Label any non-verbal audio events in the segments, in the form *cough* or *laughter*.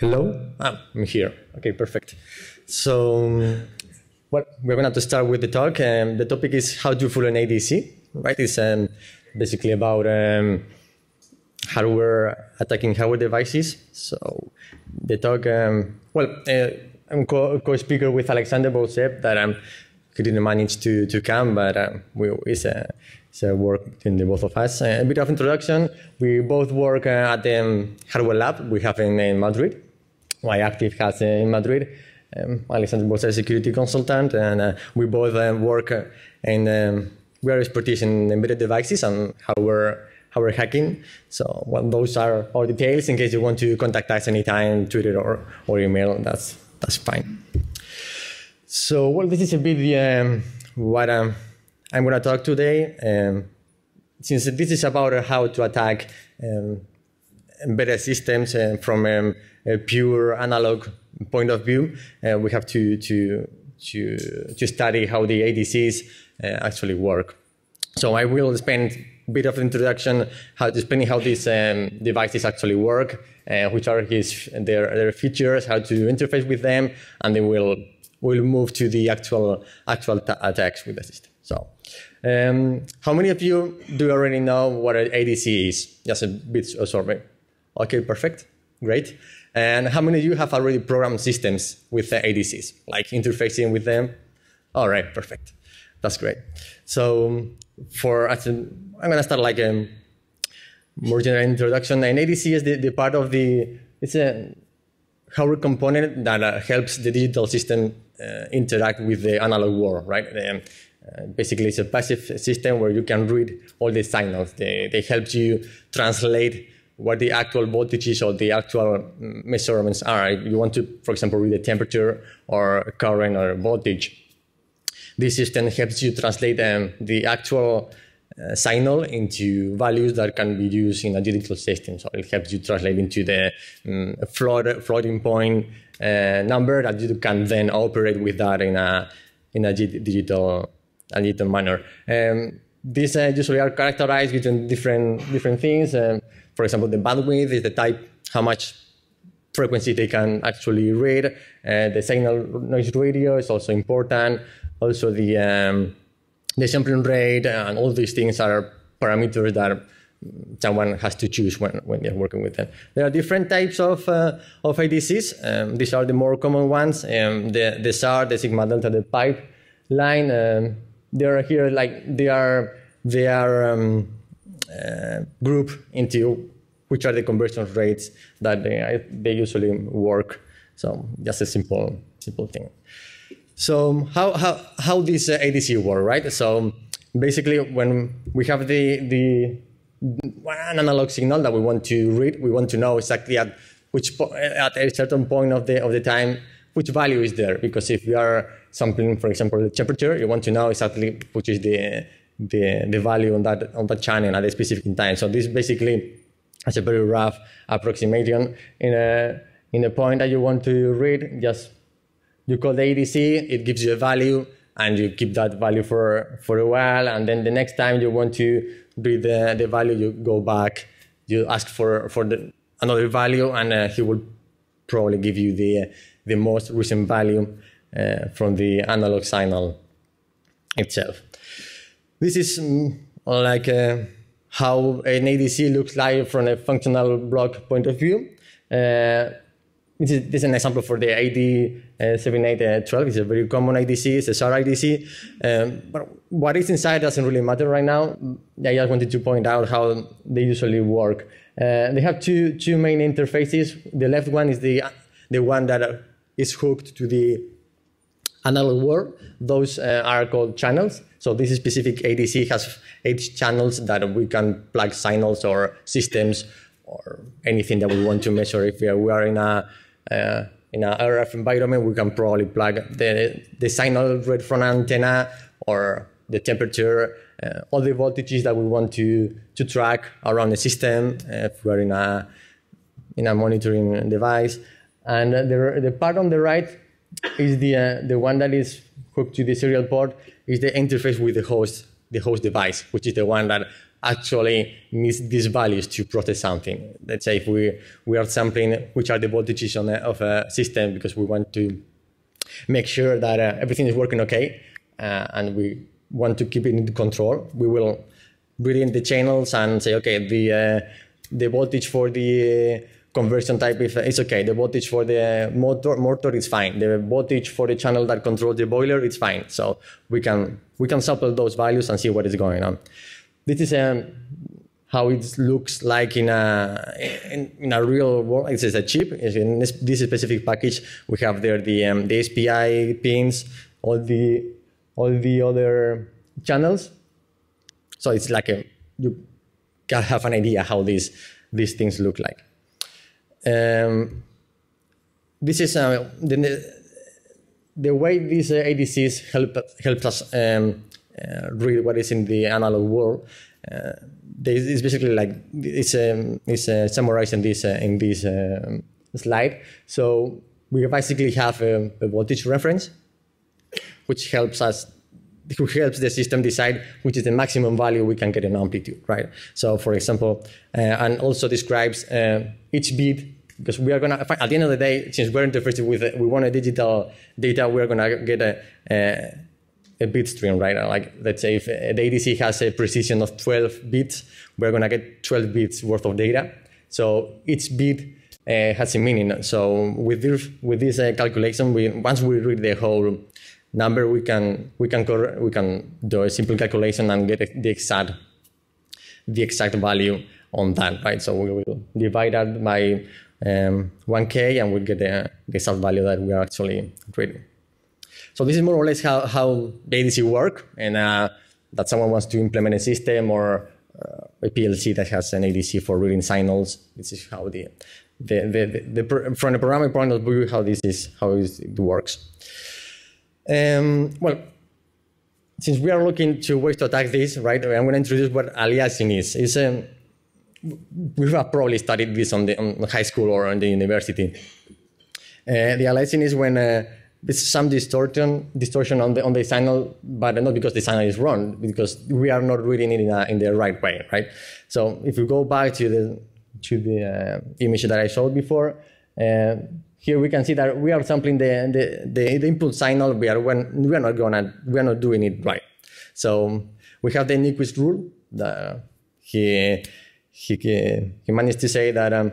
Hello? Ah, I'm here. Okay, perfect. So, um, well, we're going to start with the talk. Um, the topic is how to fool an ADC, right? It's um, basically about um, hardware attacking hardware devices. So, the talk, um, well, uh, I'm co- co-speaker with Alexander Bosep that um, he didn't manage to, to come, but uh, we, it's, a, it's a work between the both of us. Uh, a bit of introduction. We both work uh, at the um, hardware lab we have in, in Madrid. Y-Active has uh, in Madrid. Um, Alexander was a security consultant, and uh, we both uh, work uh, in um, we are expertise in embedded devices and how we're hacking. So well, those are our details. In case you want to contact us anytime, Twitter or, or email, that's that's fine. So well, this is a bit um, what um, I'm going to talk today. Um, since this is about how to attack um, embedded systems uh, from um, pure analog point of view, uh, we have to, to, to, to study how the ADCs uh, actually work. So I will spend a bit of introduction, how explaining how these um, devices actually work, uh, which are his, their, their features, how to interface with them, and then we'll, we'll move to the actual, actual attacks with the system. So, um, how many of you do already know what an ADC is? Just a bit of survey. Okay, perfect, great. And how many of you have already programmed systems with the ADCs, like interfacing with them? All right, perfect. That's great. So for I'm gonna start like a more general introduction. An ADC is the, the part of the it's a hardware component that uh, helps the digital system uh, interact with the analog world, right? Um, uh, basically, it's a passive system where you can read all the signals. They, they help you translate what the actual voltages or the actual measurements are. If you want to, for example, read the temperature or current or voltage, this system helps you translate um, the actual uh, signal into values that can be used in a digital system. So it helps you translate into the um, float, floating point uh, number that you can then operate with that in a in a digital a digital manner. Um, these uh, usually are characterized between different different things. Um, for example, the bandwidth is the type, how much frequency they can actually read. Uh, the signal noise ratio is also important. Also, the um, the sampling rate and all these things are parameters that someone has to choose when, when they're working with them. There are different types of, uh, of ADCs. Um, these are the more common ones. Um, the, the SAR, the sigma delta, the pipeline. Um, they are here like they are they are um, group into which are the conversion rates that they, they usually work. So just a simple simple thing. So how how how this uh, ADC work, right? So basically, when we have the the an analog signal that we want to read, we want to know exactly at which at a certain point of the of the time which value is there. Because if we are sampling, for example, the temperature, you want to know exactly which is the the, the value on that on that channel at a specific time. So this basically has a very rough approximation in a in a point that you want to read. Just you call the ADC, it gives you a value, and you keep that value for for a while. And then the next time you want to read the, the value, you go back, you ask for for the, another value, and uh, he will probably give you the the most recent value uh, from the analog signal itself. This is um, like uh, how an ADC looks like from a functional block point of view. Uh, this, is, this is, an example for the AD7812. It's a very common ADC. It's a SAR ADC. Um, but what is inside doesn't really matter right now. I just wanted to point out how they usually work. Uh, they have two, two main interfaces. The left one is the, the one that is hooked to the analog world. Those uh, are called channels. So this specific ADC has eight channels that we can plug signals or systems or anything that we want to measure. If we are in a uh, in an RF environment, we can probably plug the the signal read from an antenna or the temperature, uh, all the voltages that we want to to track around the system. Uh, if we are in a in a monitoring device, and the the part on the right is the uh, the one that is hooked to the serial port is the interface with the host, the host device, which is the one that actually needs these values to process something. Let's say if we, we are sampling which are the voltages on a, of a system because we want to make sure that uh, everything is working okay uh, and we want to keep it in control, we will read in the channels and say, okay, the, uh, the voltage for the conversion type is okay. The voltage for the motor motor is fine. The voltage for the channel that controls the boiler is fine. So we can we can sample those values and see what is going on. This is um, how it looks like in a in, in a real world. Is a chip. In this, this specific package, we have there the um, the SPI pins, all the all the other channels. So it's like a you can have an idea how these these things look like. Um, this is uh, the, the way these uh, ADCs help help us um, uh, read what is in the analog world. Uh, it's basically like it's um, it's uh, summarized in this uh, in this um, slide. So we basically have a, a voltage reference, which helps us *laughs* who helps the system decide which is the maximum value we can get in amplitude, right? So, for example, uh, and also describes uh, each bit because we are gonna at the end of the day, since we're interfacing with we want a digital data, we're gonna get a, a, a bit stream, right? Like let's say if the ADC has a precision of 12 bits, we're gonna get 12 bits worth of data. So each bit uh, has a meaning. So with this with this uh, calculation, we once we read the whole number, we can we can we can do a simple calculation and get the exact the exact value on that, right? So we will divide that by um, 1K and we'll get the, the exact value that we are actually reading. So this is more or less how, how ADC work and uh, that someone wants to implement a system or uh, a PLC that has an ADC for reading signals. This is how the, the, the, the, the from the programming point of view, how this is, how it works. Um, well, since we are looking to ways to attack this, right, I'm going to introduce what aliasing is. It's um, we have probably studied this on the on high school or on the university. Uh, the aliasing is when uh, there's some distortion distortion on the on the signal, but not because the signal is wrong, because we are not reading it in, a, in the right way, right? So if we go back to the to the uh, image that I showed before, uh, here we can see that we are sampling the, the, the, the input signal. We are when we are not gonna we are not doing it right. So we have the Nyquist rule. The, he he he managed to say that um,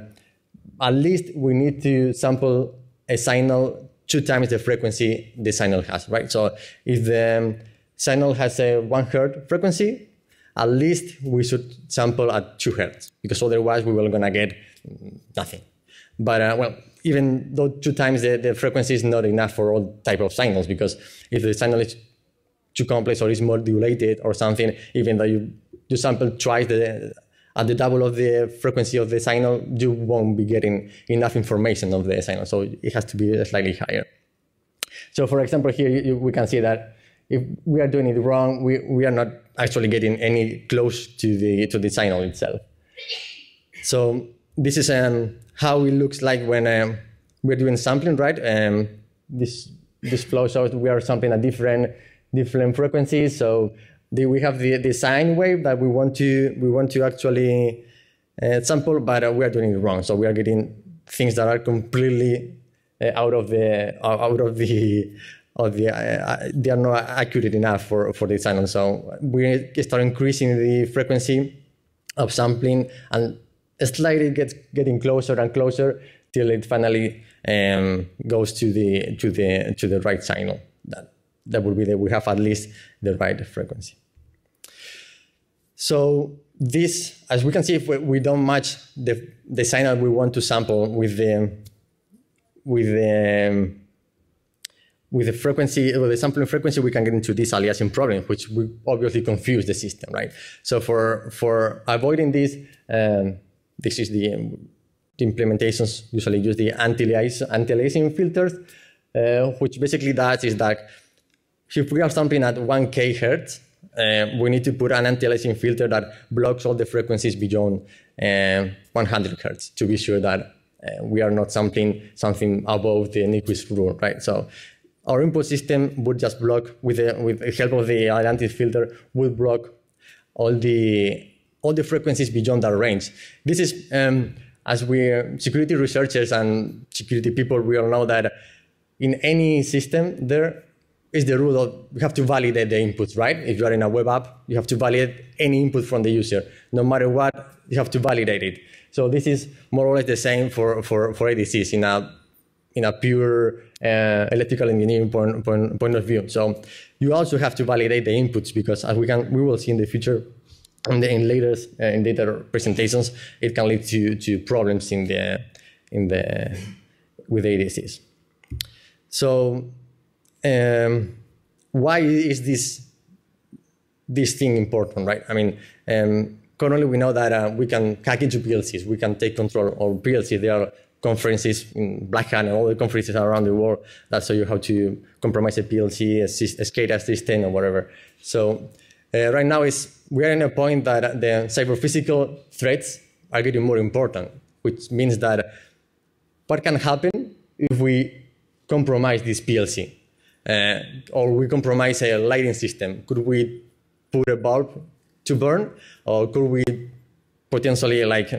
at least we need to sample a signal two times the frequency the signal has. Right. So if the um, signal has a one hertz frequency, at least we should sample at two hertz because otherwise we will gonna get nothing. But uh, well, even though two times the, the frequency is not enough for all type of signals because if the signal is too complex or is modulated or something, even though you, you sample twice the, at the double of the frequency of the signal, you won't be getting enough information of the signal. So it has to be slightly higher. So for example, here you, we can see that if we are doing it wrong, we, we are not actually getting any close to the, to the signal itself. So this is um, how it looks like when um, we're doing sampling, right? Um, this this flow shows we are sampling at different different frequencies. So the, we have the, the sine wave that we want to we want to actually uh, sample, but uh, we are doing it wrong. So we are getting things that are completely uh, out of the out of the of the uh, they are not accurate enough for for the signal. So we start increasing the frequency of sampling and slightly gets getting closer and closer till it finally um, goes to the to the to the right signal. That that would be that we have at least the right frequency. So this, as we can see, if we, we don't match the the signal we want to sample with the with the with the frequency, with the sampling frequency, we can get into this aliasing problem, which we obviously confuse the system, right? So for for avoiding this, um, this is the, the implementations usually use the anti-aliasing filters, uh, which basically does is that if we have something at 1k hertz, uh, we need to put an anti-aliasing filter that blocks all the frequencies beyond uh, 100 hertz to be sure that uh, we are not sampling something above the Nyquist rule, right? So our input system would just block with the with the help of the Atlantis filter would block all the all the frequencies beyond that range. This is, um, as we security researchers and security people, we all know that in any system there is the rule of you have to validate the inputs, right? If you are in a web app, you have to validate any input from the user. No matter what, you have to validate it. So this is more or less the same for, for, for ADCs in a, in a pure uh, electrical engineering point, point, point of view. So you also have to validate the inputs because as we can, we will see in the future, the, in later uh, in later presentations, it can lead to, to problems in the, in the, with ADCs. So um, why is this this thing important, right? I mean, um, currently we know that uh, we can hack into PLCs, we can take control of PLCs. There are conferences in Black Hat and all the conferences around the world that show you how to compromise a PLC, a, SCADA system, or whatever. So uh, right now is we are in a point that the cyber physical threats are getting more important, which means that what can happen if we compromise this PLC? Uh, or we compromise a lighting system. Could we put a bulb to burn, or could we potentially like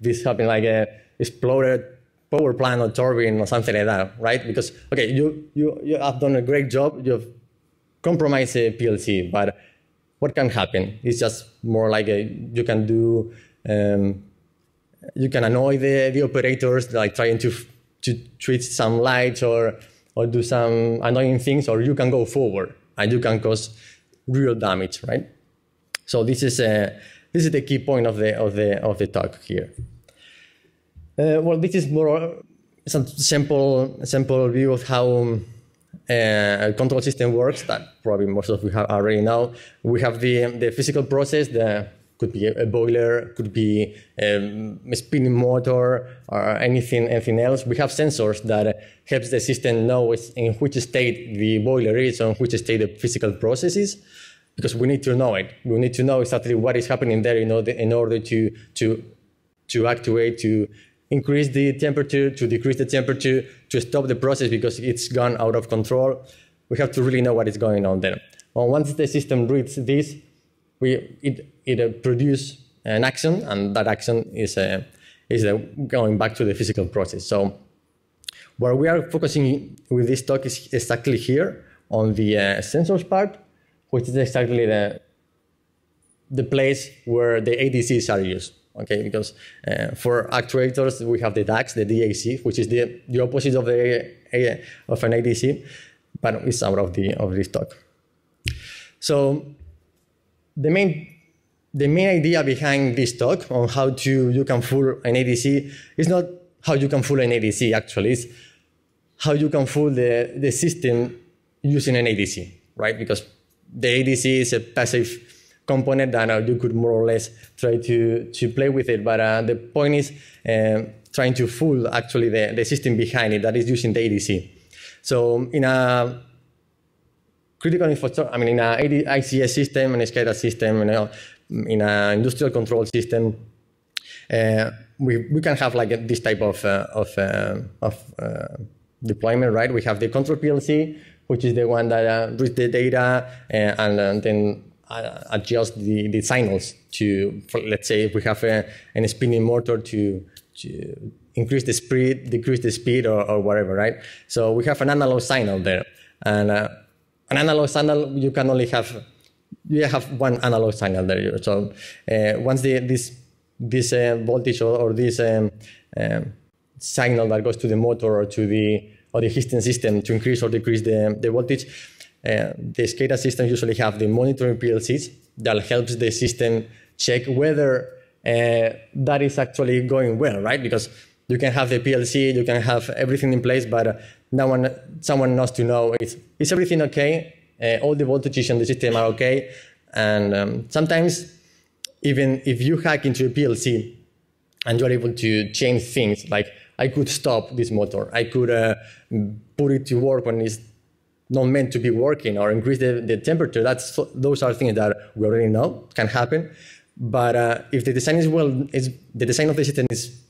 this happen like a exploded power plant or turbine or something like that, right? Because okay, you you you have done a great job. You've compromised a PLC, but what can happen? It's just more like a, you can do. Um, you can annoy the, the operators, like trying to to switch some lights or or do some annoying things, or you can go forward and you can cause real damage, right? So this is a, uh, this is the key point of the of the of the talk here. Uh, well, this is more some simple simple view of how uh, a control system works. That probably most of you have already know. We have the the physical process, the could be a boiler, could be um, a spinning motor, or anything, anything else. We have sensors that helps the system know in which state the boiler is, or in which state the physical process is, because we need to know it. We need to know exactly what is happening there in order, in order to, to, to actuate, to increase the temperature, to decrease the temperature, to stop the process because it's gone out of control. We have to really know what is going on there. Well, once the system reads this, we, it, it uh, produce an action, and that action is, uh, is uh, going back to the physical process. So where we are focusing with this talk is exactly here on the uh, sensors part, which is exactly the, the place where the ADCs are used. Okay, because uh, for actuators we have the DACs, the DAC, which is the, the opposite of the of an ADC, but it's out of the of this talk. So the main the main idea behind this talk on how to you can fool an ADC is not how you can fool an ADC actually, it's how you can fool the, the system using an ADC, right? Because the ADC is a passive component that uh, you could more or less try to, to play with it. But uh, the point is uh, trying to fool actually the, the system behind it that is using the ADC. So in a critical infrastructure, I mean, in an ICS system, an SCADA system, you know, in an industrial control system, uh, we, we can have like this type of, uh, of, uh, of deployment, right? We have the control PLC, which is the one that reads the data uh, and then adjust the, the signals to, for, let's say, if we have a, a spinning motor to, to increase the speed, decrease the speed, or, or whatever, right? So we have an analog signal there. And an analog signal, you can only have you have one analog signal there. So uh, once the, this this uh, voltage or, or this um, um, signal that goes to the motor or to the or the heating system to increase or decrease the, the voltage, uh, the SCADA system usually have the monitoring PLCs that helps the system check whether uh, that is actually going well, right? Because you can have the PLC, you can have everything in place, but no one, someone knows to know is, is everything okay? Uh, all the voltages in the system are okay. And um, sometimes, even if you hack into a PLC and you're able to change things, like I could stop this motor, I could uh, put it to work when it's not meant to be working, or increase the, the temperature. That's those are things that we already know can happen. But uh, if the design is well, is the design of the system is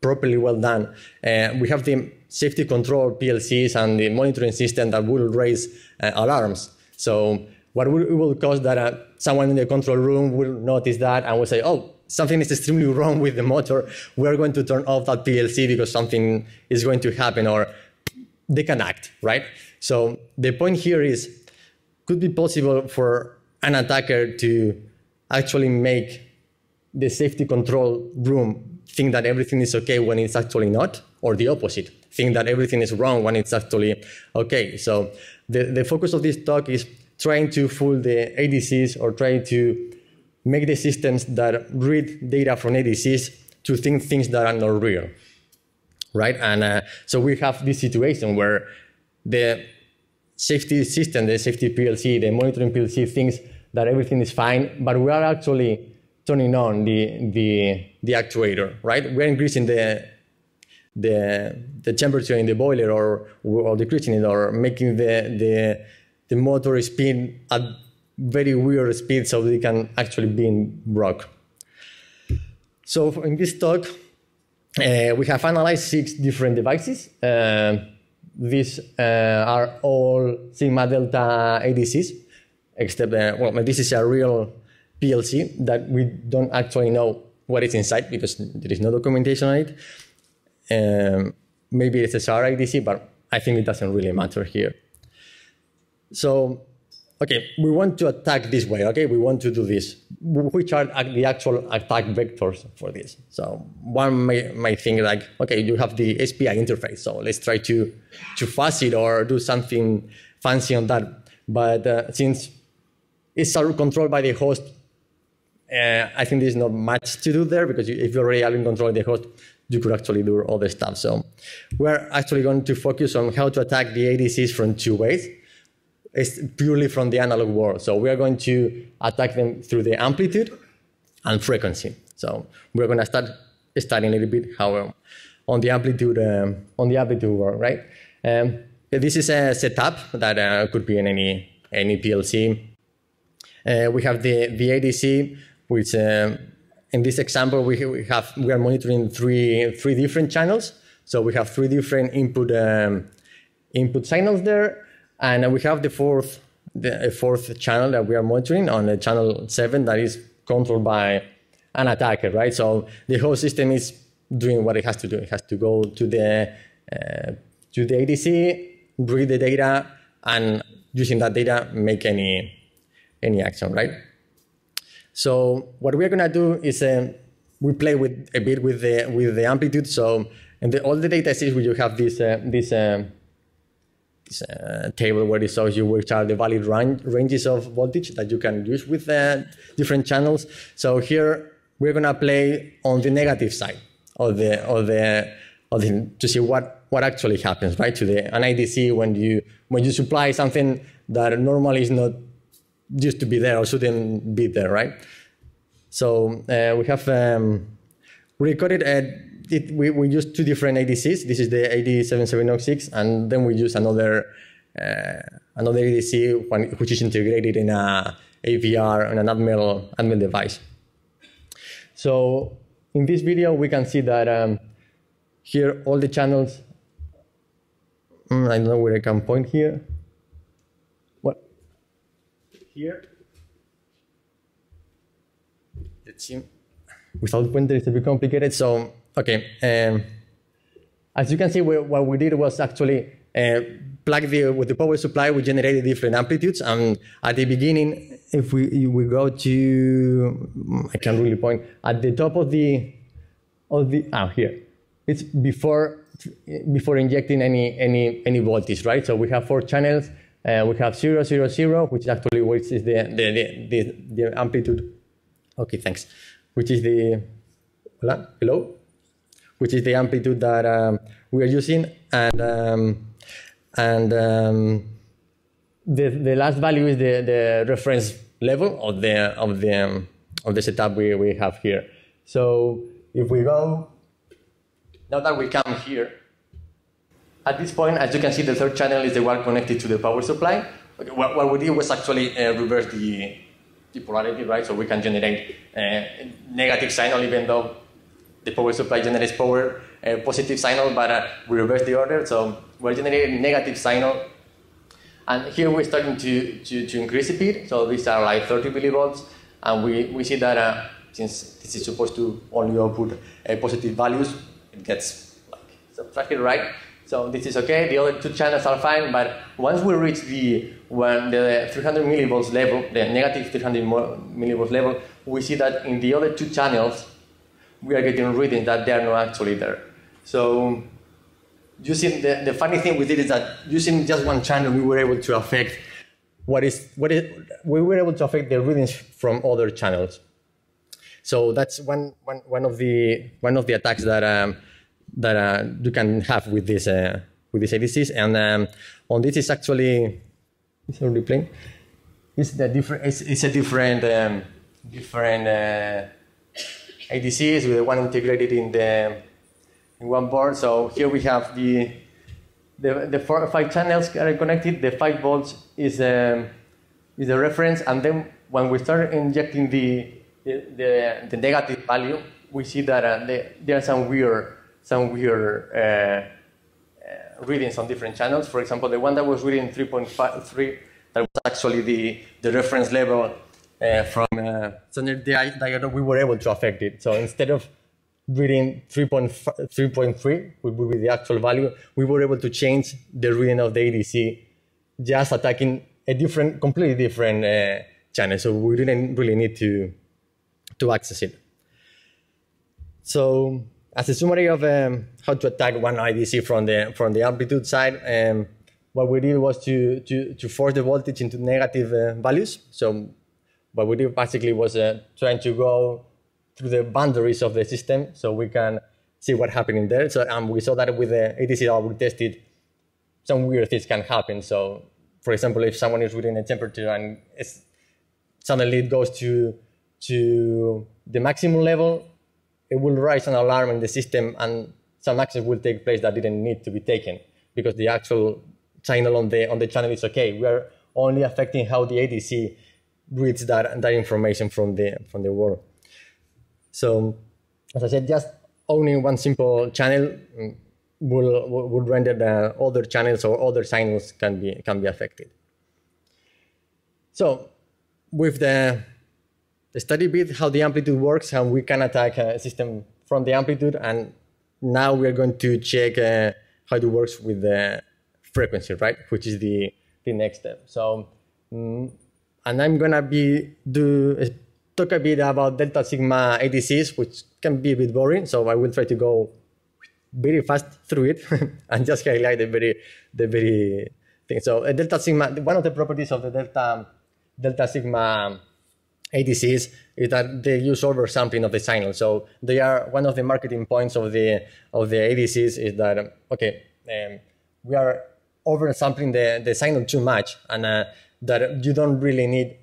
properly well done. Uh, we have the safety control PLCs and the monitoring system that will raise uh, alarms. So what it will cause that uh, someone in the control room will notice that and will say, oh, something is extremely *laughs* wrong with the motor. We're going to turn off that PLC because something is going to happen, or they can act, right? So the point here is, could be possible for an attacker to actually make the safety control room think that everything is okay when it's actually not, or the opposite, think that everything is wrong when it's actually okay. So the, the focus of this talk is trying to fool the ADCs or trying to make the systems that read data from ADCs to think things that are not real, right? And uh, so we have this situation where the safety system, the safety PLC, the monitoring PLC thinks that everything is fine, but we are actually turning on the, the, the actuator, right? We're increasing the, the, the temperature in the boiler or, or decreasing it or making the, the, the motor spin at very weird speed so they can actually be in rock. So in this talk, uh, we have analyzed six different devices. Uh, these uh, are all Sigma Delta ADCs, except, uh, well, this is a real PLC that we don't actually know what is inside because there is no documentation on it. Um, maybe it's a SAR ADC, but I think it doesn't really matter here. So okay, we want to attack this way, okay? We want to do this. Which are the actual attack vectors for this? So one may, may think like, okay, you have the SPI interface, so let's try to, to fuzz it or do something fancy on that. But uh, since it's controlled by the host, uh, I think there's not much to do there because if you're already having control of the host, you could actually do all the stuff. So we're actually going to focus on how to attack the ADCs from two ways is purely from the analog world. So we are going to attack them through the amplitude and frequency. So we're going to start studying a little bit how um, on the amplitude um, on the amplitude world, right? Um, this is a setup that uh, could be in any any PLC. Uh, we have the the ADC, which um, in this example we, we have we are monitoring three three different channels. So we have three different input um, input signals there and we have the fourth, the fourth channel that we are monitoring on the channel seven that is controlled by an attacker, right? So the whole system is doing what it has to do. It has to go to the uh, to the ADC, read the data, and using that data make any any action, right? So what we're gonna do is um, we play with a bit with the with the amplitude. So in the, all the data sets where you have this uh, this um, uh, table where it shows you which are the valid ranges of voltage that you can use with uh, different channels. So here we're gonna play on the negative side of the of the of the to see what what actually happens right to the an IDC when you when you supply something that normally is not used to be there or shouldn't be there right. So uh, we have um, recorded a it, we, we use two different ADCs. This is the AD7706, and then we use another uh, another ADC one, which is integrated in a AVR and an Atmel, Atmel device. So in this video, we can see that um, here all the channels, mm, I don't know where I can point here. What? Here. Let's see. Without pointer, it's a bit complicated. So Okay. Um, as you can see, we, what we did was actually uh, plug the, with the power supply, we generated different amplitudes. And at the beginning, if we, we go to, I can't really point, at the top of the, of the, ah, here. It's before, before injecting any, any, any voltage, right? So we have four channels. Uh, we have zero, zero, zero, which actually which is the, the, the, the, the amplitude. Okay, thanks. Which is the, hello? Which is the amplitude that um, we are using, and um, and um, the the last value is the the reference level of the of the um, of the setup we, we have here. So if we go now that we come here, at this point, as you can see, the third channel is the one connected to the power supply. What, what we did was actually uh, reverse the, the polarity, right? So we can generate a uh, negative signal even though the power supply generates power, uh, positive signal, but uh, we reverse the order. So we're generating negative signal. And here we're starting to, to, to increase a bit. So these are like 30 millivolts. And we, we see that uh, since this is supposed to only output uh, positive values, it gets like subtracted, right? So this is okay. The other two channels are fine, but once we reach the when the 300 millivolts level, the negative 300 millivolts level, we see that in the other two channels, we are getting readings that they are not actually there. So using the, the funny thing we did is that using just one channel, we were able to affect what is what is we were able to affect the readings from other channels. So that's one, one, one of the one of the attacks that um, that uh, you can have with this uh, with these ADCs. And um, on this is actually it's already playing. It's the different. It's, it's a different um, different uh, ADCs with the one integrated in the in one board. So here we have the the, the four five channels are connected. The five volts is um, is the reference, and then when we start injecting the the, the, the negative value, we see that uh, the, there are some weird some weird uh, uh, readings on different channels. For example, the one that was reading 3.53 that was actually the, the reference level uh, from uh, standard diode, we were able to affect it. So instead of reading 3.3, which would be the actual value, we were able to change the reading of the ADC just attacking a different, completely different uh, channel. So we didn't really need to, to access it. So as a summary of um, how to attack one ADC from the, from the amplitude side, um, what we did was to, to, to force the voltage into negative uh, values. So what we did basically was uh, trying to go through the boundaries of the system so we can see what happened in there. So um, we saw that with the ADC that we tested, some weird things can happen. So for example, if someone is reading a temperature and suddenly it goes to, to the maximum level, it will raise an alarm in the system and some actions will take place that didn't need to be taken because the actual signal on the on the channel is okay. We are only affecting how the ADC reads that that information from the from the world. So, as I said, just owning one simple channel mm, will will render the other channels or other signals can be can be affected. So, with the the study bit how the amplitude works, how we can attack a system from the amplitude, and now we're going to check uh, how it works with the frequency, right? Which is the the next step. So, um, and I'm gonna be do talk a bit about delta sigma ADCs, which can be a bit boring. So I will try to go very fast through it *laughs* and just highlight the very the very thing. So uh, delta sigma, one of the properties of the delta delta sigma ADCs is that they use oversampling of the signal. So they are one of the marketing points of the of the ADCs is that okay, um, we are oversampling the, the signal too much and uh, that you don't really need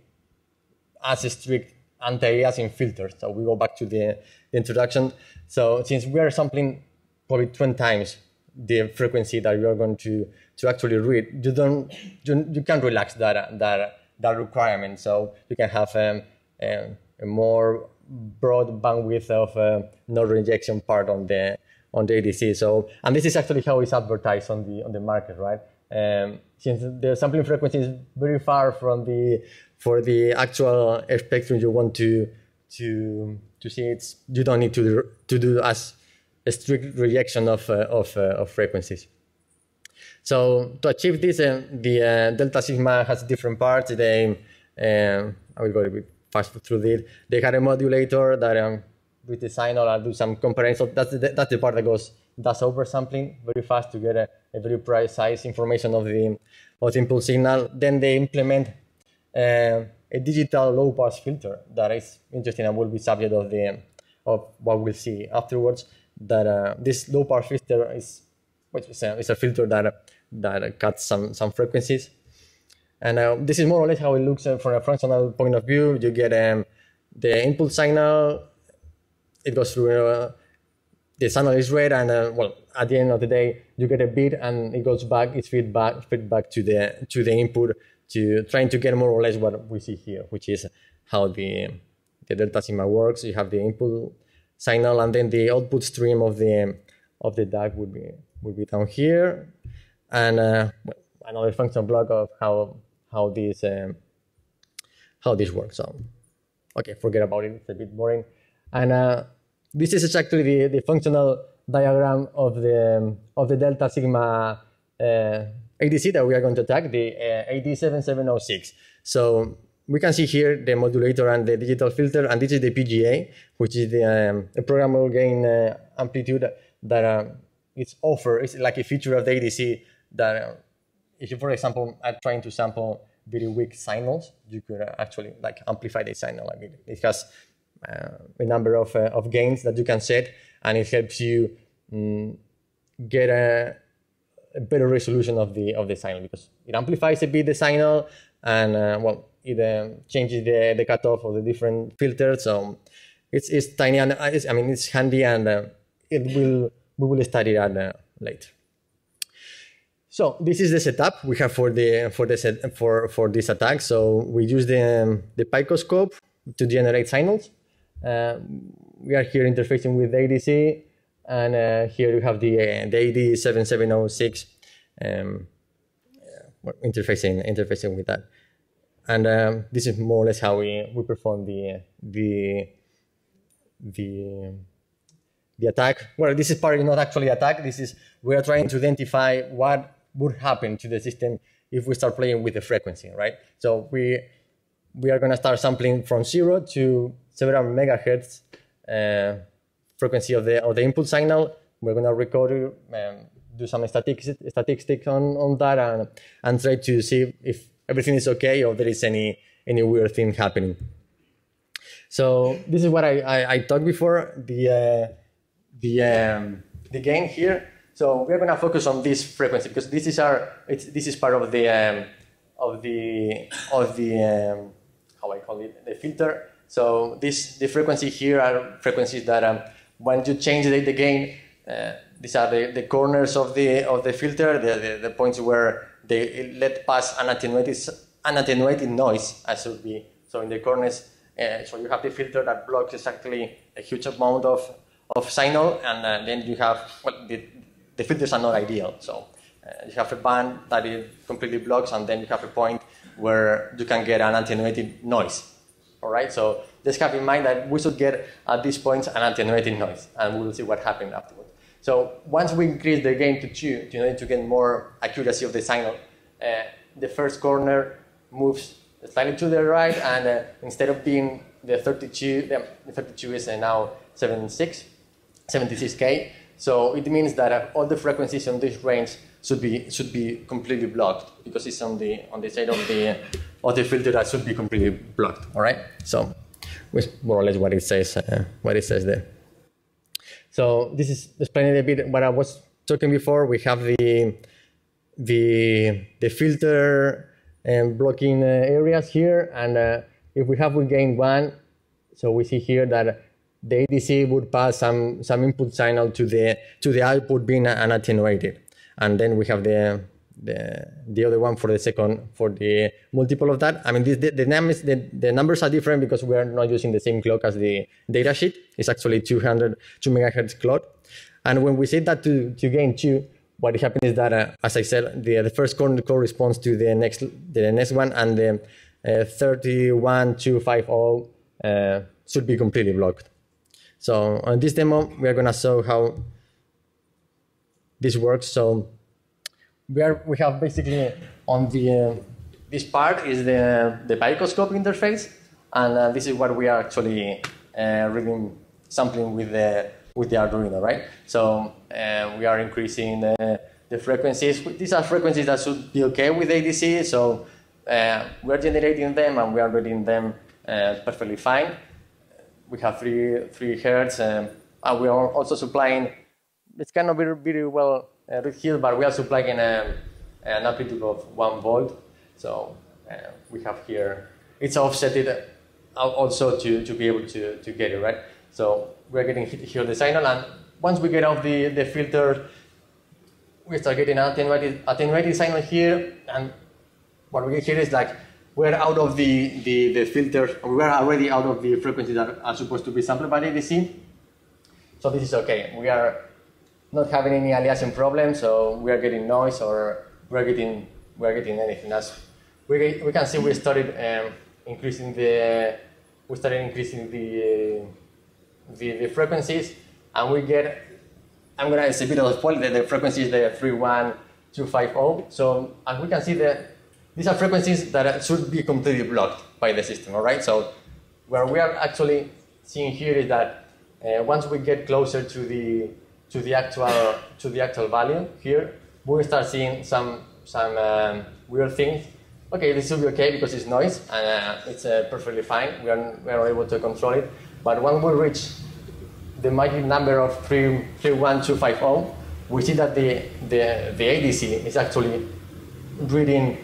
as strict anti-aliasing filters. So we go back to the, the, introduction. So since we are sampling probably 20 times the frequency that you are going to, to actually read, you don't you, you can relax that that that requirement. So you can have um, um, a more broad bandwidth of uh, node rejection part on the on the ADC. So, and this is actually how it's advertised on the on the market, right? Um, since the sampling frequency is very far from the for the actual spectrum you want to to to see, it's you don't need to to do as a strict rejection of uh, of, uh, of frequencies. So to achieve this, uh, the uh, delta sigma has different parts. They, um, I will go a bit fast through this. They had a modulator that um, with the signal and do some comparison. That's the, that's the part that goes does oversampling very fast to get a, a very precise information of the of the impulse signal. Then they implement uh, a digital low pass filter that is interesting and will be subject of the of what we'll see afterwards. That uh, this low pass filter is which is a, is a filter that that cuts some some frequencies. And uh, this is more or less how it looks uh, from a functional point of view. You get um, the input signal it goes through uh, the signal is read and uh, well at the end of the day you get a bit and it goes back it's feedback feedback to the to the input to trying to get more or less what we see here which is how the the delta sigma works you have the input signal and then the output stream of the of the DAC would be would be down here and uh, another function block of how how this um, how this works. So, okay, forget about it. It's a bit boring. And uh, this is actually the, the functional diagram of the um, of the delta sigma uh, ADC that we are going to attack, the uh, AD7706. So we can see here the modulator and the digital filter, and this is the PGA, which is the um, programmable gain uh, amplitude that uh, it's offered. It's like a feature of the ADC that, uh, if you, for example, are trying to sample very weak signals, you could uh, actually like amplify the signal. I mean, it has a number of, uh, of gains that you can set, and it helps you um, get a, a, better resolution of the of the signal because it amplifies a bit the signal, and well, it um, changes the, the cutoff of the different filters. So it's, it's tiny and it's, I mean it's handy and uh, it will we will study that uh, later. So this is the setup we have for the for the set, for for this attack. So we use the um, the picoscope to generate signals. Uh, we are here interfacing with ADC, and uh, here we have the uh, the AD7706 um, interfacing interfacing with that. And um, this is more or less how we, we perform the, the, the, the attack. Well, this is partly not actually attack. This is, we are trying to identify what would happen to the system if we start playing with the frequency, right? So we, we are going to start sampling from zero to several megahertz uh, frequency of the, of the input signal. We're going to record, um, do some statistics, statistics on, on that and, and try to see if everything is okay or there is any any weird thing happening. So this is what I, I, I talked before, the, uh, the, um, the gain here. So we're gonna focus on this frequency because this is our, this is part of the, um, of the, of the um, how I call it, the filter. So this, the frequency here are frequencies that um, when you change the, the gain, uh, these are the, the corners of the, of the filter, the, the, the points where they let pass an attenuated, an attenuated noise, as would be. So in the corners, uh, so you have the filter that blocks exactly a huge amount of, of signal, and uh, then you have, well, the, the filters are not ideal. So uh, you have a band that it completely blocks, and then you have a point where you can get an attenuated noise. All right, so just have in mind that we should get at this point an attenuated noise, and we will see what happens afterwards. So once we increase the gain to 2, you know, to get more accuracy of the signal, uh, the first corner moves slightly to the right, and uh, instead of being the 32, the 32 is uh, now 76, 76k. So it means that all the frequencies on this range should be should be completely blocked because it's on the on the side of the of the filter that should be completely blocked. All right. So, more or less what it says uh, what it says there. So this is explaining a bit what I was talking before. We have the the the filter and blocking uh, areas here, and uh, if we have we gain one, so we see here that the ADC would pass some some input signal to the to the output being unattenuated, and then we have the the, the other one for the second for the multiple of that. I mean, this, the, the, numbers, the, the numbers are different because we are not using the same clock as the data sheet. It's actually 200 2 megahertz clock. And when we set that to, to gain two, what happens is that, uh, as I said, the, the first corner corresponds to the next the next one, and the uh, 31250 uh, should be completely blocked. So on this demo, we are going to show how this works. So we are we have basically on the uh, this part is the the picoscope interface, and uh, this is what we are actually uh, reading sampling with the with the Arduino, right? So uh, we are increasing the, the frequencies. These are frequencies that should be okay with ADC. So uh, we are generating them and we are reading them uh, perfectly fine. We have three three hertz, um, and we are also supplying. It's kind of very, well uh, here, but we are supplying a, an amplitude of one volt. So uh, we have here, it's offset also to, to be able to, to get it, right? So we're getting here the signal, and once we get off the, the filter, we start getting attenuated, attenuated signal here, and what we get here is like we're out of the, the, the filter, we're already out of the frequencies that are supposed to be sampled by the ADC. So this is okay. We are not having any aliasing problem, so we are getting noise or we're getting we are getting anything. As we, we can see, we started um, increasing the we started increasing the, the, the frequencies, and we get. I'm gonna say a bit of spoil the, the frequency is the 31250. So as we can see, the these are frequencies that should be completely blocked by the system. All right. So where we are actually seeing here is that uh, once we get closer to the to the actual to the actual value here, we start seeing some some um, weird things. Okay, this will be okay because it's noise and uh, it's uh, perfectly fine. We are we are able to control it. But when we reach the magic number of 31250, we see that the, the, the ADC is actually reading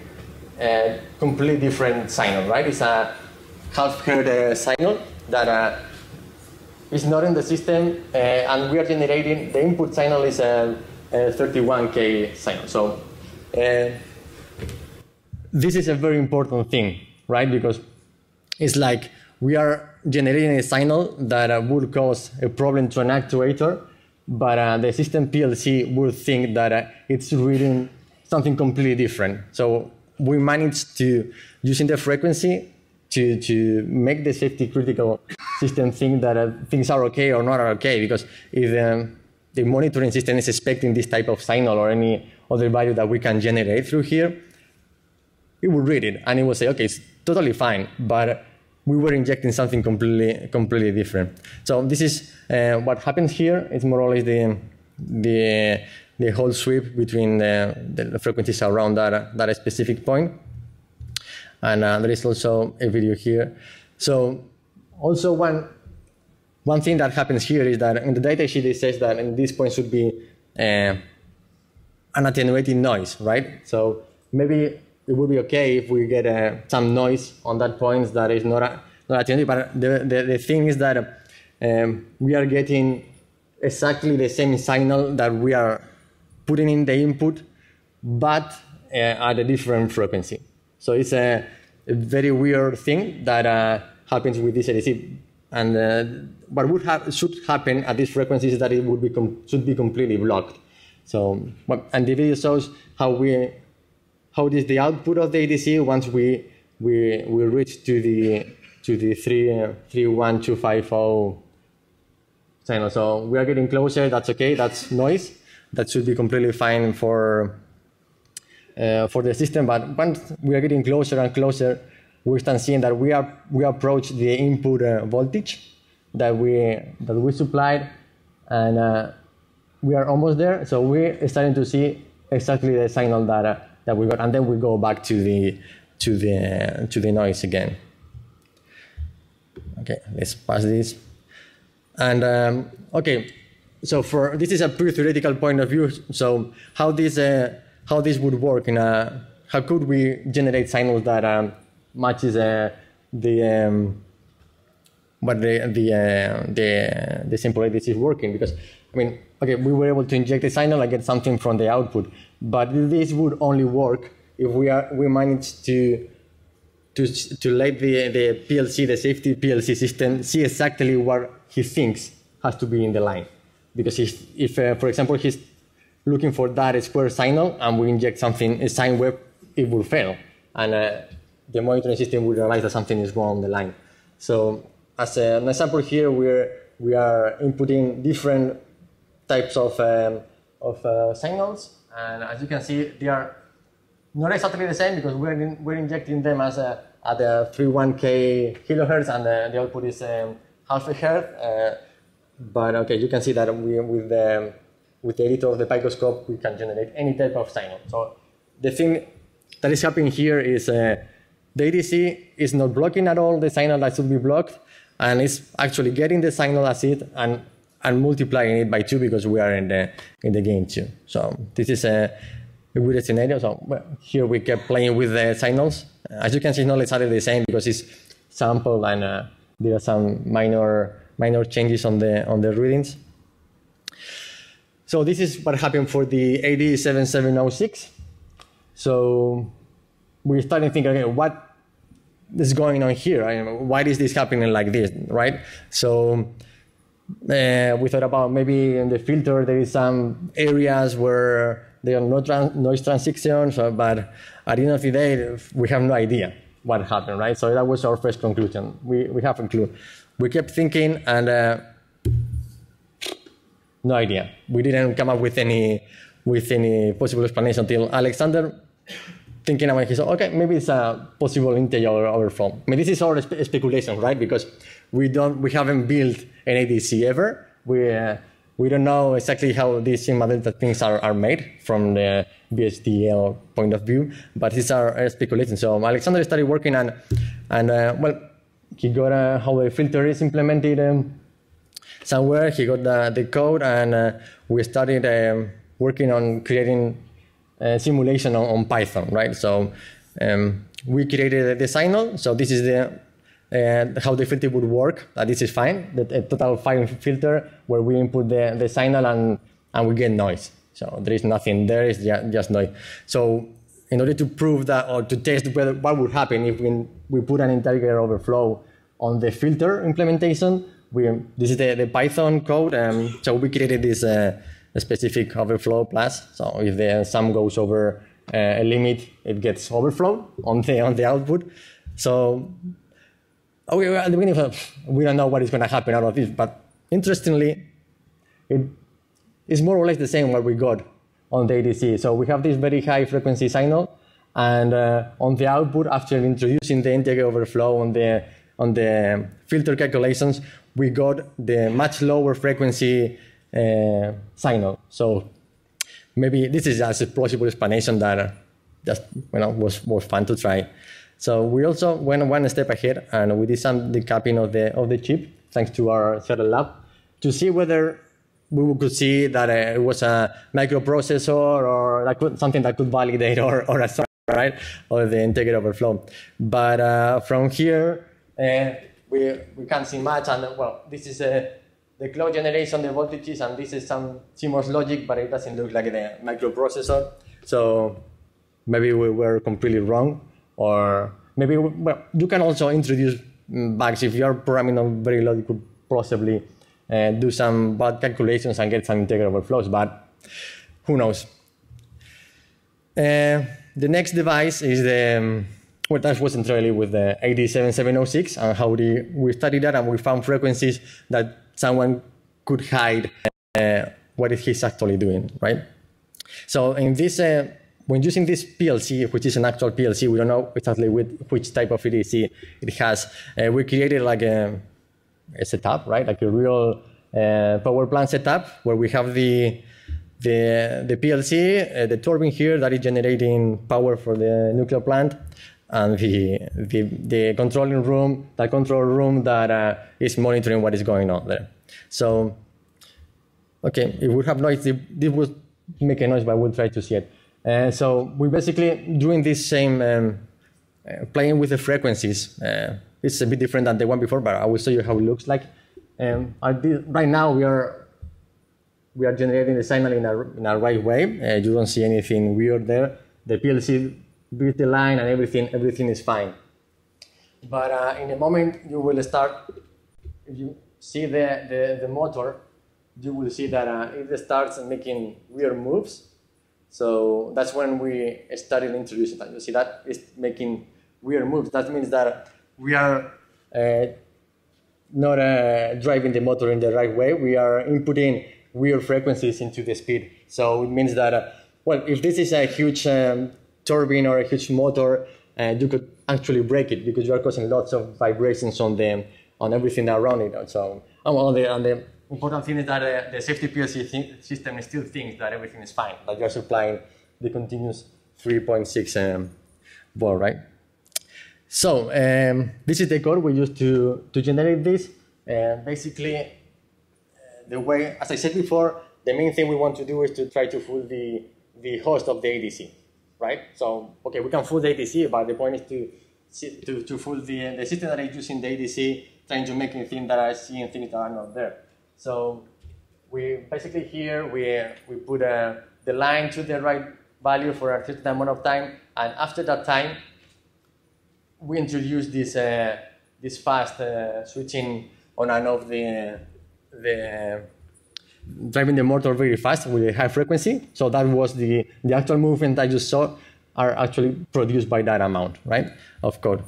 a completely different signal, right? It's a half hertz uh, signal that uh, is not in the system, uh, and we are generating the input signal is a, a 31k signal. So uh, this is a very important thing, right? Because it's like we are generating a signal that uh, would cause a problem to an actuator, but uh, the system PLC would think that uh, it's reading something completely different. So we managed to, using the frequency, to, to make the safety critical system think that uh, things are okay or not are okay. Because if um, the monitoring system is expecting this type of signal or any other value that we can generate through here, it will read it and it will say, okay, it's totally fine, but we were injecting something completely, completely different. So this is uh, what happens here. It's more or less the, the, the whole sweep between the, the frequencies around that, that specific point. And uh, there is also a video here. So also one, one thing that happens here is that in the datasheet it says that in this point should be uh, an attenuating noise, right? So maybe it would be okay if we get uh, some noise on that point that is not, a, not attenuated. But the, the, the thing is that um, we are getting exactly the same signal that we are putting in the input, but uh, at a different frequency. So it's a, a very weird thing that uh, happens with this ADC. And uh, what would have, should happen at these frequencies is that it would be should be completely blocked. So, and the video shows how we how is the output of the ADC once we we we reach to the to the three three one two five zero channel. So we are getting closer. That's okay. That's noise. That should be completely fine for uh, for the system. But once we are getting closer and closer, we start seeing that we are we approach the input uh, voltage that we that we supplied, and uh, we are almost there. So we're starting to see exactly the signal that uh, that we got, and then we go back to the to the to the noise again. Okay, let's pass this. And um, okay, so for this is a pure theoretical point of view. So how this uh, how this would work in a how could we generate signals that um, matches uh, the um, what the the uh, the the simple ADC is working because I mean okay we were able to inject a signal and get something from the output but this would only work if we are we manage to to to let the the PLC the safety PLC system see exactly what he thinks has to be in the line, because if, if uh, for example he's looking for that square signal and we inject something a sine wave, it will fail, and uh, the monitoring system will realize that something is wrong on the line. So as an example here, we're we are inputting different types of um, of uh, signals and as you can see, they are not exactly the same because we're, in, we're injecting them as a, at the 31k kilohertz and the, the output is um, half a hertz. Uh, but okay, you can see that we, with the with the editor of the picoscope, we can generate any type of signal. So the thing that is happening here is uh, the ADC is not blocking at all the signal that should be blocked, and it's actually getting the signal as it and and multiplying it by two because we are in the in the game too. So this is a, a weird scenario. So well, here we kept playing with the signals. As you can see, it's not exactly the same because it's sampled and uh, there are some minor minor changes on the on the readings. So this is what happened for the AD7706. So we started thinking, okay, what is going on here? I why is this happening like this, right? So uh, we thought about maybe in the filter there is some areas where there are no trans- noise transitions, but at the end of the day, we have no idea what happened, right? So that was our first conclusion. We, we have a clue. We kept thinking and uh, no idea. We didn't come up with any, with any possible explanation until Alexander thinking about said, okay, maybe it's a possible integer overflow. I mean, this is all spe- speculation, right? Because we don't, we haven't built an ADC ever. We, uh, we don't know exactly how these sigma delta things are, are made from the VHDL point of view, but these are uh, speculation. So Alexander started working on, and uh, well, he got uh, how the filter is implemented um, somewhere. He got the, the code, and uh, we started um, working on creating a simulation on, on Python, right? So um, we created the signal. So this is the uh, how the filter would work. Uh, this is fine. The, the total fine filter where we input the, the signal and, and we get noise. So there is nothing there, it's just, just noise. So in order to prove that or to test whether what would happen if we, we put an integer overflow on the filter implementation, we, this is the, the Python code. Um, so we created this uh, specific overflow plus. So if the sum goes over uh, a limit, it gets overflow on the, on the output. So okay, well, at the beginning, we don't know what is going to happen out of this, but interestingly, it is more or less the same what we got on the ADC. So we have this very high frequency signal, and uh, on the output, after introducing the integer overflow on the on the filter calculations, we got the much lower frequency uh, signal. So maybe this is just a plausible explanation that uh, just you know was was fun to try. So we also went one step ahead and we did some decapping of the of the chip thanks to our shuttle lab to see whether we could see that uh, it was a microprocessor or that could, something that could validate or, or a right or the integer overflow. But uh, from here uh, we we can't see much and well this is a the clock generation, the voltages, and this is some CMOS logic, but it doesn't look like the microprocessor. So maybe we were completely wrong, or maybe we, well, you can also introduce bugs if you are programming on very low. You could possibly uh, do some bad calculations and get some integer overflows, but who knows? Uh, the next device is the um, well, that was entirely with the AD7706 and how we studied that and we found frequencies that someone could hide uh, what he's actually doing, right? So in this, uh, when using this PLC, which is an actual PLC, we don't know exactly which type of ADC it has. Uh, we created like a, a, setup, right? Like a real uh, power plant setup where we have the the, the PLC, uh, the turbine here that is generating power for the nuclear plant, and the, the, the controlling room, the control room that uh, is monitoring what is going on there. So, okay, it would have noise, this would make a noise, but we'll try to see it. Uh, so we're basically doing this same um, uh, playing with the frequencies. Uh, it's a bit different than the one before, but I will show you how it looks like. Um, right now we are we are generating the signal in a, in a right way. Uh, you don't see anything weird there. The PLC the line and everything, everything is fine. But uh, in a moment you will start, if you see the, the, the motor, you will see that uh, it starts making weird moves. So that's when we started introducing that. You see that it's making weird moves. That means that we are uh, not uh, driving the motor in the right way. We are inputting weird frequencies into the speed. So it means that, uh, well, if this is a huge um, turbine or a huge motor, and you could actually break it because you are causing lots of vibrations on them, on everything around it. So, and well, the, and the important thing is that uh, the safety PLC system still thinks that everything is fine, that you are supplying the continuous 3.6 um, right? So um, this is the code we use to, to generate this. Uh, basically, uh, the way, as I said before, the main thing we want to do is to try to fool the, the host of the ADC right? So, okay, we can fool the ADC, but the point is to to, to fool the, the system that is using the ADC, trying to make things that are seeing things that are not there. So we basically here, we, we put uh, the line to the right value for a certain amount of time, and after that time, we introduce this, uh, this fast uh, switching on and off the, the driving the motor very fast with a high frequency. So that was the, the actual movement that you saw are actually produced by that amount, right, of code.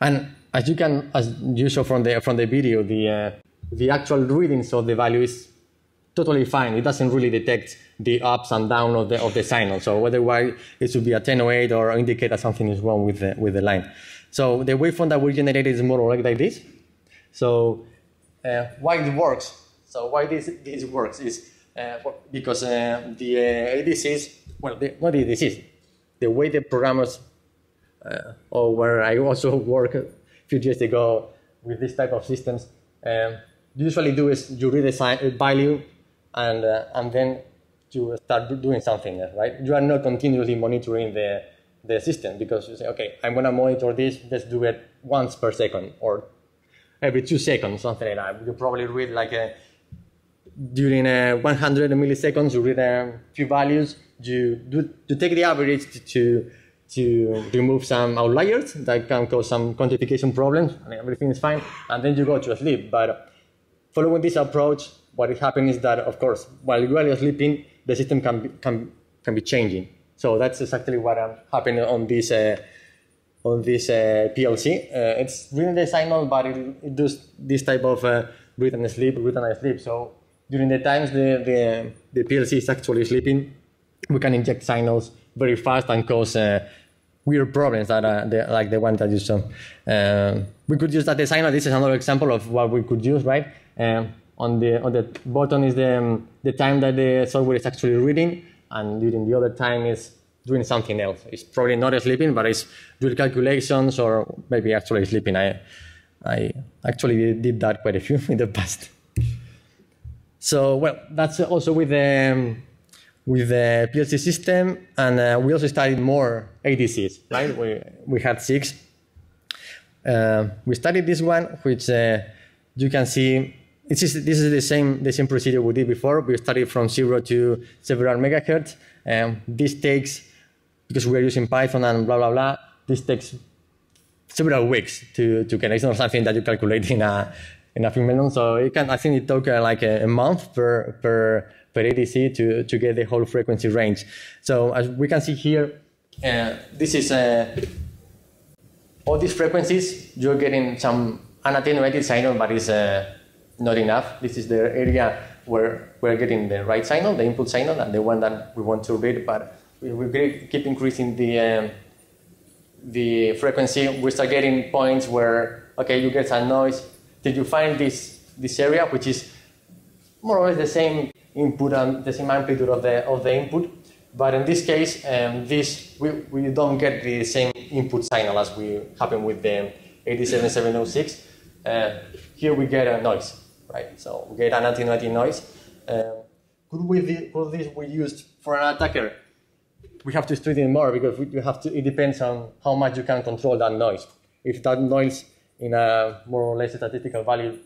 And as you can, as you saw from the from the video, the uh, the actual readings of the value is totally fine. It doesn't really detect the ups and downs of the of the signal. So whether why it should be attenuate or indicate that something is wrong with the with the line. So the waveform that we generated is more like this. So uh, why it works? So why this this works is uh, because uh, the uh, ADCs, well, the, not the ADCs, the way the programmers, uh, or where I also *laughs* work a few years ago with this type of systems, um, usually do is you read a value and uh, and then you start doing something right? You are not continuously monitoring the the system because you say, okay, I'm gonna monitor this, let's do it once per second or every two seconds, something like that. You probably read like a, during a 100 milliseconds, you read a few values, you do you take the average to, to to remove some outliers that can cause some quantification problems and everything is fine and then you go to sleep but following this approach what is happening is that of course while you are sleeping the system can be, can, can be changing so that's exactly what um, happened on this uh, on this uh, PLC. Uh, it's really the signal, but it, it does this type of uh, and sleep, and sleep. So during the times the, the, the PLC is actually sleeping, we can inject signals very fast and cause uh, weird problems that are the, like the one that you saw. Uh, we could use that the signal. This is another example of what we could use, right? Um, on the on the bottom is the um, the time that the software is actually reading, and during the other time is doing something else. It's probably not sleeping, but it's doing calculations or maybe actually sleeping. I I actually did that quite a few *laughs* in the past. So well, that's also with the um, with the PLC system, and uh, we also studied more ADCs. Right, we we had six. Uh, we studied this one, which uh, you can see. This is this is the same the same procedure we did before. We studied from zero to several megahertz. Um, this takes because we are using Python and blah blah blah. This takes several weeks to to get. It's not something that you calculate in a in a few minutes. So it can. I think it took uh, like a, a month per per per ADC to, to get the whole frequency range. So as we can see here, uh, this is uh, all these frequencies, you're getting some unattenuated signal, but it's uh, not enough. This is the area where we're getting the right signal, the input signal, and the one that we want to read, but we, we keep increasing the, um, the frequency. We start getting points where, okay, you get some noise. Did you find this, this area, which is more or less the same input and the same amplitude of the, of the input. But in this case, um, this we, we don't get the same input signal as we happen with the 87706. Uh, here we get a noise, right? So we get an attenuating noise. Um, could, we, could this be used for an attacker? We have to study it more because we, have to, it depends on how much you can control that noise. If that noise in a more or less statistical value,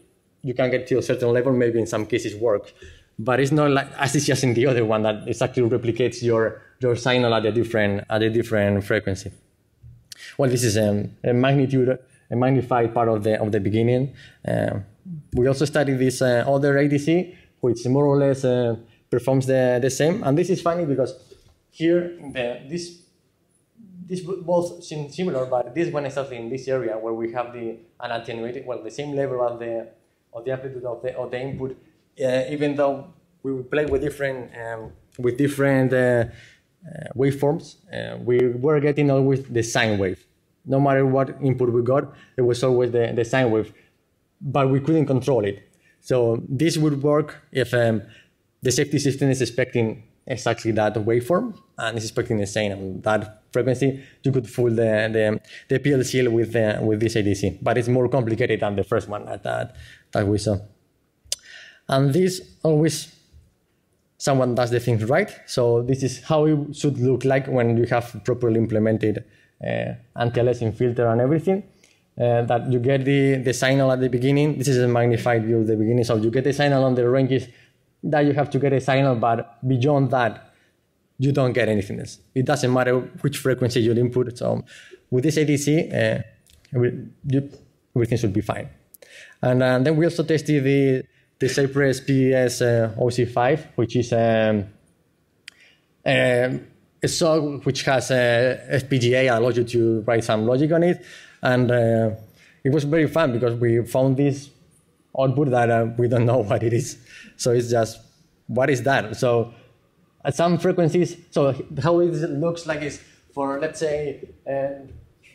you can get to a certain level, maybe in some cases work but it's not like as it's just in the other one that it actually replicates your your signal at a different at a different frequency. Well, this is um, a magnitude, a magnified part of the of the beginning. Uh, we also studied this uh, other ADC, which more or less uh, performs the, the same. And this is funny because here the, this this both seem similar, but this one is actually in this area where we have the an attenuated, well, the same level of the of the amplitude of the of the input uh, even though we play with different um, with different uh, uh, waveforms, we were getting always the sine wave. No matter what input we got, it was always the, the sine wave, but we couldn't control it. So this would work if um, the safety system is expecting exactly that waveform and is expecting the same and that frequency, you could fool the, the, the PLC with, the, with this ADC. But it's more complicated than the first one that, that, we saw. And this always someone does the things right. So this is how it should look like when you have properly implemented uh, anti-aliasing filter and everything. Uh, that you get the, the signal at the beginning. This is a magnified view at the beginning. So you get the signal on the ranges that you have to get a signal, but beyond that, you don't get anything else. It doesn't matter which frequency you input. So with this ADC, uh, everything should be fine. And uh, then we also tested the the Cypress PES uh, OC5, which is um, um, a SOC which has a FPGA allows you to write some logic on it. And uh, it was very fun because we found this output that uh, we don't know *laughs* what it is. So it's just, what is that? So at some frequencies, so how it looks like is for, let's say, uh,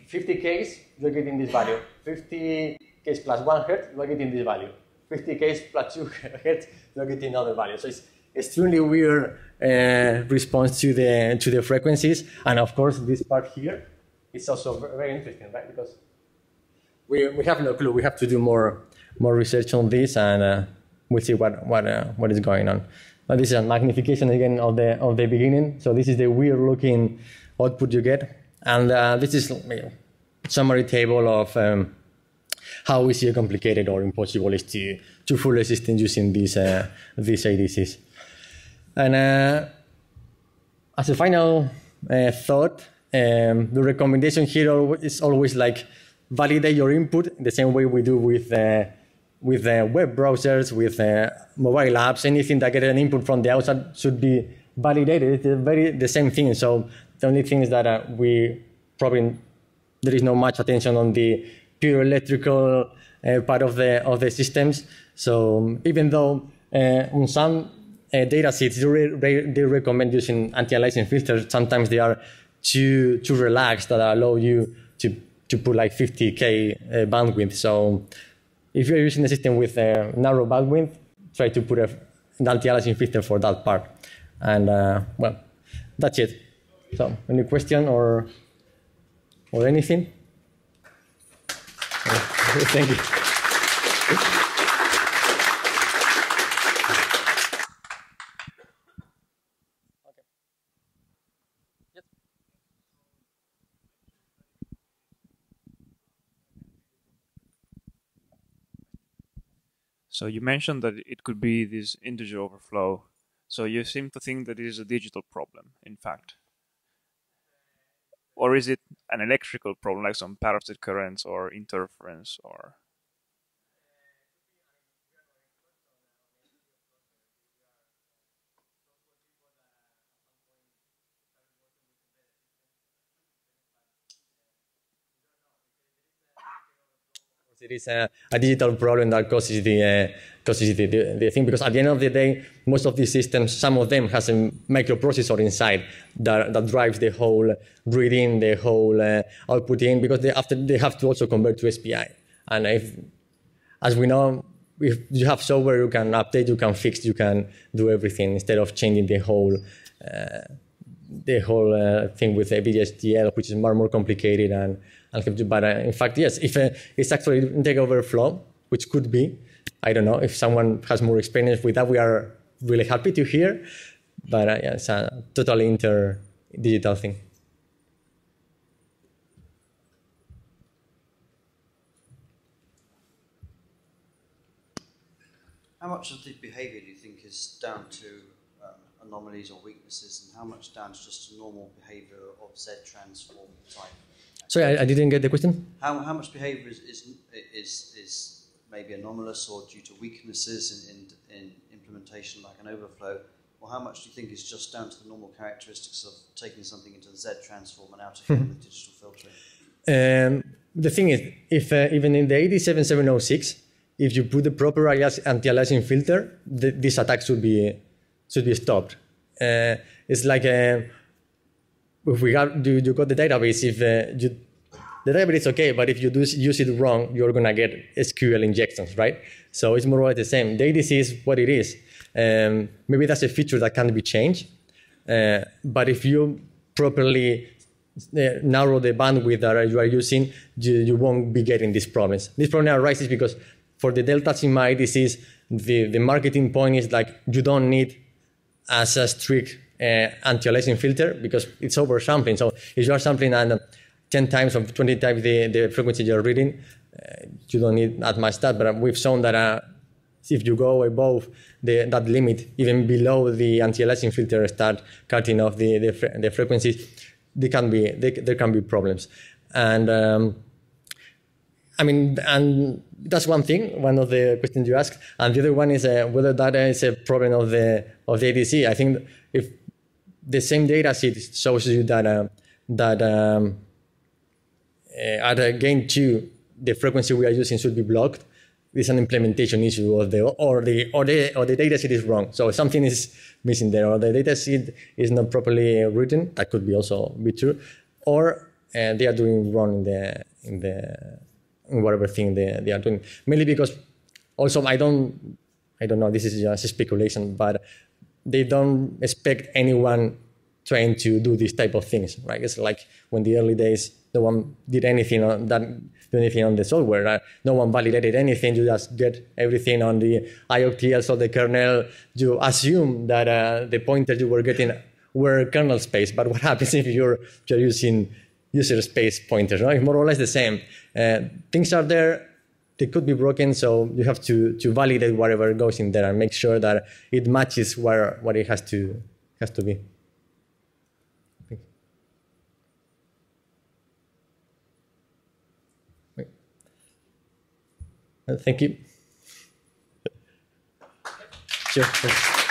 50 Ks, you're getting this value. 50 Ks plus 1 hertz, you're getting this value. 50 Ks plus 2 *laughs* hertz, you're getting another value. So it's extremely weird uh, response to the, to the frequencies. And of course, this part here is also very interesting, right? Because we, we have no clue. We have to do more, more research on this and uh, we'll see what, what, uh, what is going on. This is a magnification again of the, of the beginning. So this is the weird looking output you get. And uh, this is a summary table of um, how easy or complicated or impossible is to, to a system using these, uh, these ADCs. And uh, as a final uh, thought, um, the recommendation here is always like validate your input the same way we do with uh, with uh, web browsers, with uh, mobile apps, anything that get an input from the outside should be validated. It's very the same thing. So the only thing is that uh, we probably there is not much attention on the pure electrical uh, part of the of the systems. So um, even though uh, on some uh, data sets they, re they recommend using anti-aliasing filters, sometimes they are too too relaxed that allow you to to put like 50k uh, bandwidth. So if you're using a system with a narrow bandwidth, try to put a, an anti-aliasing filter for that part. And uh, well, that's it. So any question or or anything? *laughs* Thank you. So you mentioned that it could be this integer overflow. So you seem to think that it is a digital problem, in fact. Or is it an electrical problem, like some parasitic currents or interference or? It is a, a, digital problem that causes the uh, causes the, the, the, thing because at the end of the day, most of these systems, some of them has a microprocessor inside that, that drives the whole reading, the whole uh, output in because they after they have to also convert to SPI. And if, as we know, if you have software, you can update, you can fix, you can do everything instead of changing the whole. Uh, the whole uh, thing with the VHDL, which is more more complicated and but uh, in fact, yes, if uh, it's actually integer overflow, which could be, I don't know, if someone has more experience with that, we are really happy to hear. But uh, yeah, it's a totally inter digital thing. How much of the behavior do you think is down to um, anomalies or weaknesses, and how much down to just normal behavior of Z transform type Sorry, I, I, didn't get the question. How, how much behavior is, is, is, is maybe anomalous or due to weaknesses in, in, in, implementation like an overflow? Or how much do you think is just down to the normal characteristics of taking something into the Z transform and out of here with digital filtering? *laughs* Um, the thing is, if uh, even in the 87706, if you put the proper anti-aliasing filter, the, this attack should be should be stopped. Uh, it's like a if we got you, you got the database, if uh, you, the database is okay, but if you do use it wrong, you're gonna get SQL injections, right? So it's more or less the same. The is what it is. Um, maybe that's a feature that can be changed, uh, but if you properly uh, narrow the bandwidth that you are using, you, you won't be getting these problems. This problem arises because for the delta sigma ADCs, the, the marketing point is like you don't need as a strict anti-aliasing filter because it's oversampling. So if you are sampling at uh, 10 times or 20 times the, the frequency you're reading, uh, you don't need that much that. But we've shown that uh, if you go above the, that limit, even below the anti-aliasing filter start cutting off the, the, the frequencies, they can be, they, there can be problems. And um, I mean, and that's one thing, one of the questions you asked, and the other one is uh, whether that is a problem of the of the ADC. I think if the same data set shows you that uh, that um, uh, at uh, gain two, the frequency we are using should be blocked. It's an implementation issue of the or the or the or the data set is wrong. So something is missing there, or the data set is not properly written. That could be also be true, or uh, they are doing wrong in the in the in whatever thing they, they are doing. Mainly because also I don't I don't know. This is just speculation, but they don't expect anyone trying to do these type of things, right? It's like when the early days, no one did anything on that, anything on the software. No one validated anything. You just get everything on the IOTLs or the kernel. You assume that uh, the pointers you were getting were kernel space. But what *laughs* happens if you're, you're using user space pointers? Right? More or less the same. Uh, things are there they could be broken, so you have to to validate whatever goes in there and make sure that it matches where what it has to has to be. Thank you. Uh, sure.